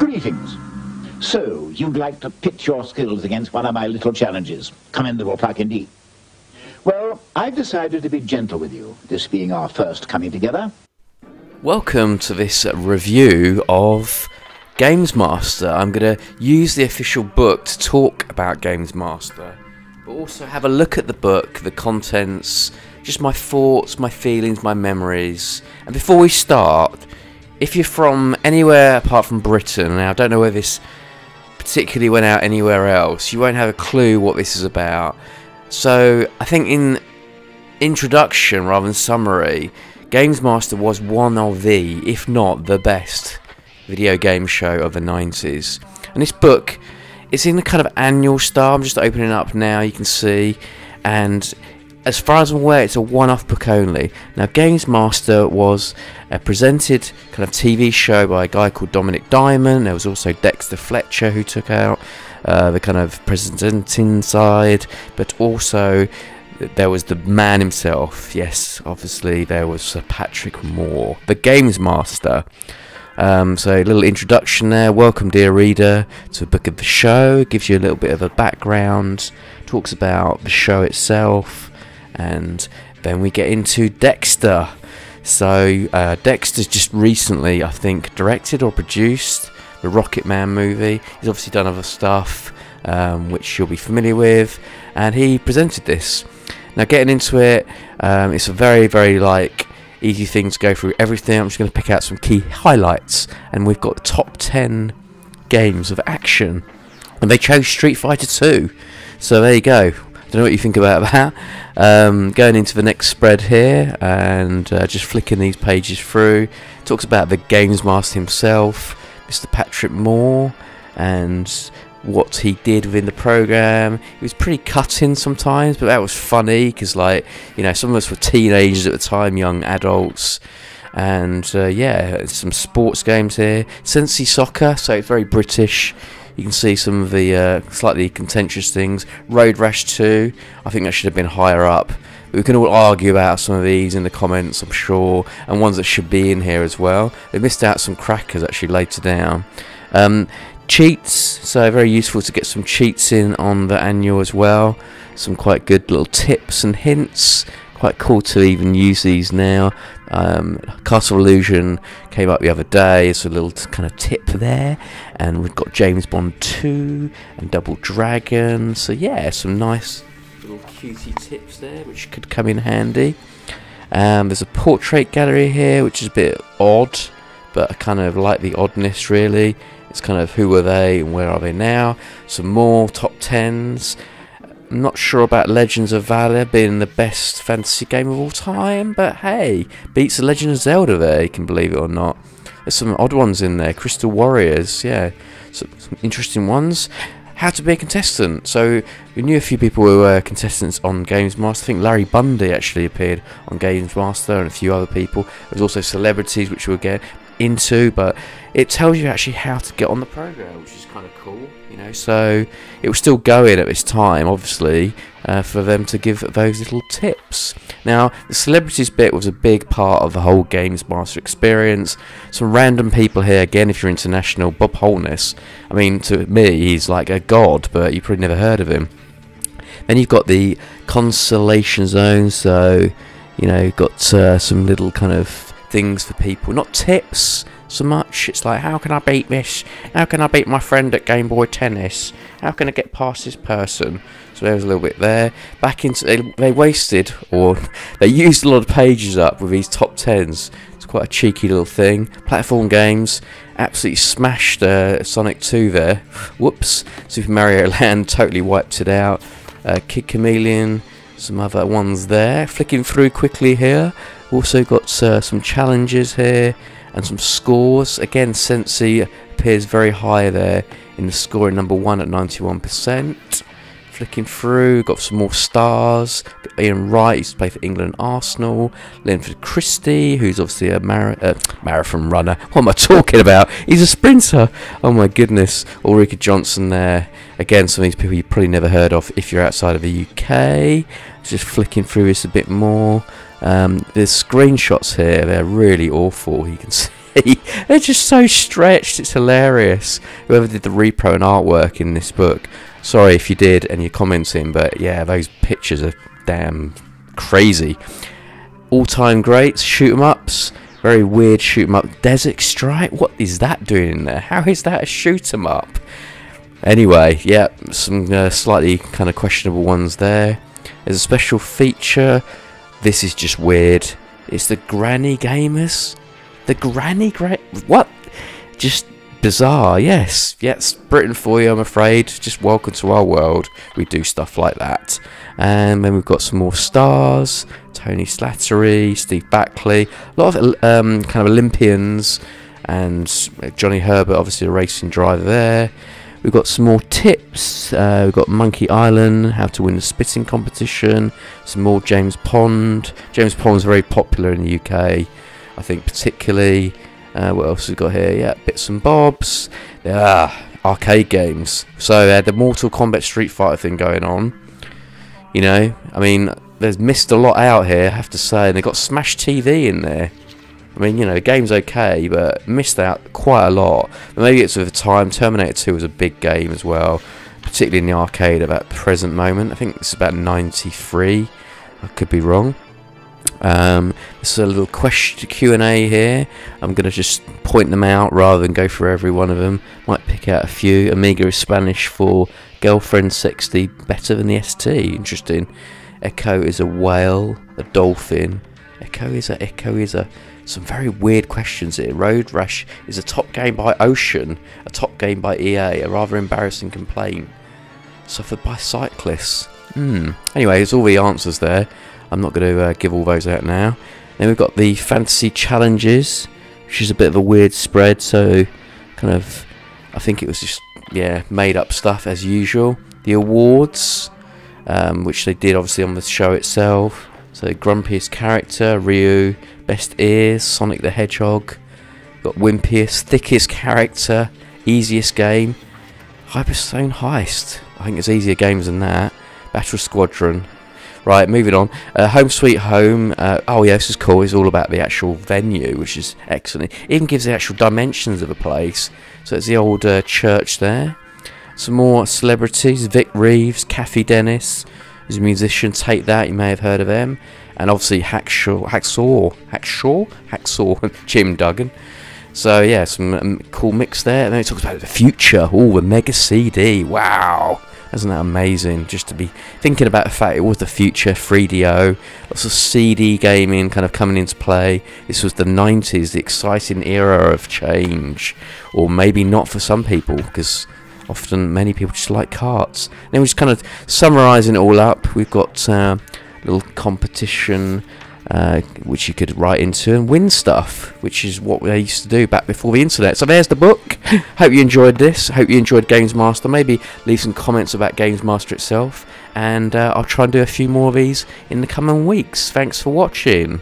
Greetings. So, you'd like to pit your skills against one of my little challenges. Commendable pluck indeed. Well, I've decided to be gentle with you, this being our first coming together. Welcome to this review of Games Master. I'm going to use the official book to talk about Games Master, but also have a look at the book, the contents, just my thoughts, my feelings, my memories. And before we start, if you're from anywhere apart from Britain, now I don't know where this particularly went out anywhere else, you won't have a clue what this is about. So I think in introduction rather than summary, Games Master was one of the, if not the best, video game show of the 90s. And this book is in a kind of annual style. I'm just opening up now, you can see. And as far as I'm aware, it's a one-off book only. Now, Games Master was a presented kind of TV show by a guy called Dominik Diamond. There was also Dexter Fletcher who took out uh, the kind of presenting side, but also there was the man himself. Yes, obviously there was Sir Patrick Moore, the Games Master. Um, so a little introduction there. Welcome, dear reader, to a book of the show. Gives you a little bit of a background. Talks about the show itself, and then we get into Dexter. So uh, Dexter's just recently, I think, directed or produced the Rocket Man movie. He's obviously done other stuff, um, which you'll be familiar with, and he presented this. Now, getting into it, um, it's a very, very like easy thing to go through everything. I'm just going to pick out some key highlights, and we've got the top 10 games of action, and they chose Street Fighter 2. So there you go. Don't know what you think about that. Um, going into the next spread here and uh, just flicking these pages through. Talks about the Games Master himself, Mr. Patrick Moore, and what he did within the program. It was pretty cutting sometimes, but that was funny because, like, you know, some of us were teenagers at the time, young adults. And uh, yeah, some sports games here. Sensi Soccer, so it's very British. You can see some of the uh, slightly contentious things. Road Rash 2, I think that should have been higher up. We can all argue about some of these in the comments, I'm sure, and ones that should be in here as well. They missed out some crackers actually later down. Um, cheats, so very useful to get some cheats in on the annual as well. Some quite good little tips and hints. Quite cool to even use these now. Um, Castle Illusion came up the other day. It's a little kind of tip there, and we've got James Pond 2 and Double Dragon. So yeah, some nice little cutie tips there, which could come in handy. Um, there's a portrait gallery here, which is a bit odd, but I kind of like the oddness really. It's kind of who are they and where are they now. Some more top tens. Not sure about Legends of Valor being the best fantasy game of all time, but hey, beats the Legend of Zelda there, you can believe it or not. There's some odd ones in there. Crystal Warriors, yeah, some, some interesting ones. How to be a contestant. So we knew a few people who were contestants on Games Master. I think Larry Bundy actually appeared on Games Master and a few other people. There's also celebrities which we'll get into, but it tells you actually how to get on the program, which is kind of cool, you know. So it was still going at this time, obviously, uh, for them to give those little tips. Now, the celebrities bit was a big part of the whole Games Master experience. Some random people here, again, if you're international, Bob Holness. I mean, to me, he's like a god, but you've probably never heard of him. Then you've got the consolation zone, so you know, got uh, some little kind of things for people, not tips so much. It's like, how can I beat this? How can I beat my friend at Game Boy Tennis? How can I get past this person? So there was a little bit there. Back into they, they wasted or they used a lot of pages up with these top tens. It's quite a cheeky little thing. Platform games absolutely smashed uh, Sonic 2 there. Whoops. Super Mario Land totally wiped it out. Uh, Kid Chameleon, some other ones there. Flicking through quickly here. Also got uh, some challenges here and some scores. Again, Sensi appears very high there in the scoring number one at 91%. Flicking through, got some more stars. Ian Wright used to play for England Arsenal. Linford Christie, who's obviously a uh, marathon runner. What am I talking about? He's a sprinter. Oh my goodness. Ulrika Jonsson there. Again, some of these people you probably never heard of if you're outside of the UK. Just flicking through this a bit more. Um, there's screenshots here, they're really awful. You can see They're just so stretched. It's hilarious. Whoever did the repro and artwork in this book. Sorry if you did and you're commenting, but yeah, those pictures are damn crazy. All-time greats, shoot 'em ups. Very weird shoot 'em up. Desert Strike. What is that doing in there? How is that a shoot 'em up? Anyway, yeah, some uh, slightly kind of questionable ones there. There's a special feature. This is just weird. It's the Granny Gamers. The Granny Gra- What? Just bizarre, yes. Yes, Britain for you, I'm afraid. Just welcome to our world. We do stuff like that. And then we've got some more stars. Tony Slattery, Steve Backley. A lot of um, kind of Olympians. And Johnny Herbert, obviously a racing driver there. We've got some more tips. Uh, we've got Monkey Island, how to win the spitting competition. Some more James Pond. James Pond's very popular in the UK, I think particularly. Uh, what else we got here? Yeah, bits and bobs. Ah, arcade games. So had the Mortal Kombat Street Fighter thing going on. You know, I mean, there's missed a lot out here, I have to say. And they got Smash TV in there. I mean, you know, the game's okay, but missed out quite a lot. But maybe it's with time. Terminator 2 was a big game as well, particularly in the arcade at that present moment. I think it's about 93. I could be wrong. Um, this is a little question Q&A here. I'm going to just point them out rather than go through every one of them. Might pick out a few. Amiga is Spanish for girlfriend 60, better than the ST. Interesting. Ecco is a whale, a dolphin. Ecco is a Ecco is a some very weird questions here. Road Rash is a top game by Ocean, a top game by EA, a rather embarrassing complaint suffered by cyclists. Hmm. Anyway, there's all the answers there. I'm not going to uh, give all those out now. Then we've got the fantasy challenges, which is a bit of a weird spread. So, kind of, I think it was just yeah made up stuff as usual. The awards, um, which they did obviously on the show itself. So grumpiest character, Ryu. Best ears, Sonic the Hedgehog. Got wimpiest, thickest character, easiest game. Hyperstone Heist. I think it's easier games than that. Battle Squadron. Right, moving on. Uh, home Sweet Home. Uh, oh, yeah, this is cool. It's all about the actual venue, which is excellent. It even gives the actual dimensions of a place. So it's the old uh, church there. Some more celebrities. Vic Reeves, Cathy Dennis. He's a musician. Take That. You may have heard of them. And obviously Hacksaw, Hacksaw, Hacksaw, Hacksaw, Jim Duggan. So yeah, some um, cool mix there. And then it talks about the future. Oh, the Mega CD. Wow. Isn't that amazing? Just to be thinking about the fact it was the future, 3DO, lots of CD gaming kind of coming into play. This was the 90s, the exciting era of change. Or maybe not for some people, because often many people just like carts. Then we're just kind of summarising it all up. We've got uh, a little competition uh, which you could write into and win stuff, which is what they used to do back before the internet. So there's the book. Hope you enjoyed this. Hope you enjoyed Games Master. Maybe leave some comments about Games Master itself, and uh, I'll try and do a few more of these in the coming weeks. Thanks for watching.